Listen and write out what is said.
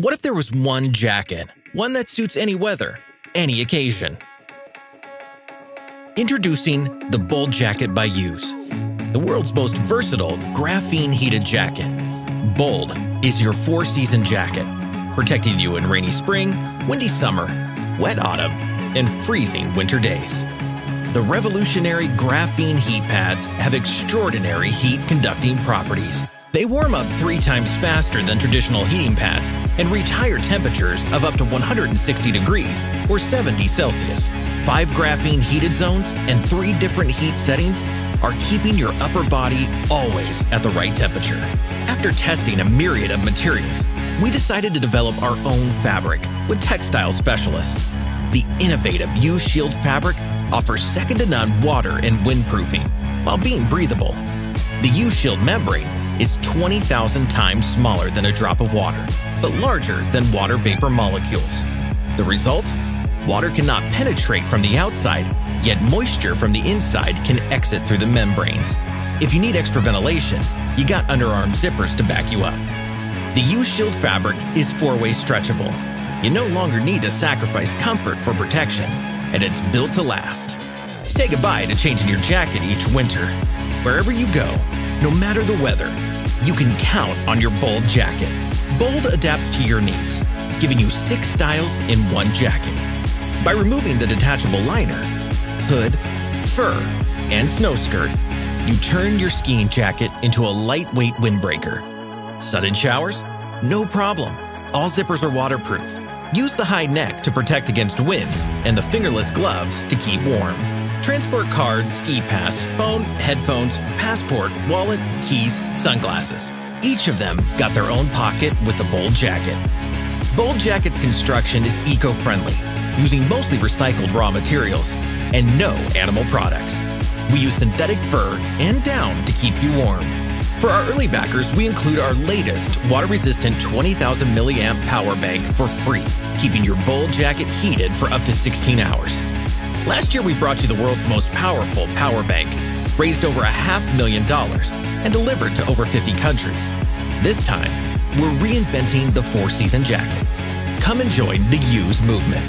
What if there was one jacket, one that suits any weather, any occasion? Introducing the Bold Jacket by Use, the world's most versatile graphene heated jacket. Bold is your four season jacket, protecting you in rainy spring, windy summer, wet autumn, and freezing winter days. The revolutionary graphene heat pads have extraordinary heat conducting properties they warm up three times faster than traditional heating pads and reach higher temperatures of up to 160 degrees or 70 Celsius. Five graphene heated zones and three different heat settings are keeping your upper body always at the right temperature. After testing a myriad of materials, we decided to develop our own fabric with textile specialists. The innovative U-Shield fabric offers second to none water and windproofing while being breathable. The U-Shield membrane is 20,000 times smaller than a drop of water, but larger than water vapor molecules. The result? Water cannot penetrate from the outside, yet moisture from the inside can exit through the membranes. If you need extra ventilation, you got underarm zippers to back you up. The U-Shield fabric is four-way stretchable. You no longer need to sacrifice comfort for protection, and it's built to last. Say goodbye to changing your jacket each winter. Wherever you go, no matter the weather, you can count on your Bold jacket. Bold adapts to your needs, giving you six styles in one jacket. By removing the detachable liner, hood, fur, and snow skirt, you turn your skiing jacket into a lightweight windbreaker. Sudden showers? No problem. All zippers are waterproof. Use the high neck to protect against winds and the fingerless gloves to keep warm. Transport card, ski pass, phone, headphones, passport, wallet, keys, sunglasses. Each of them got their own pocket with the Bold Jacket. Bold Jacket's construction is eco-friendly, using mostly recycled raw materials and no animal products. We use synthetic fur and down to keep you warm. For our early backers, we include our latest water-resistant 20,000 milliamp power bank for free, keeping your Bold Jacket heated for up to 16 hours. Last year, we brought you the world's most powerful power bank, raised over a half million dollars, and delivered to over 50 countries. This time, we're reinventing the four season jacket. Come and join the Use movement.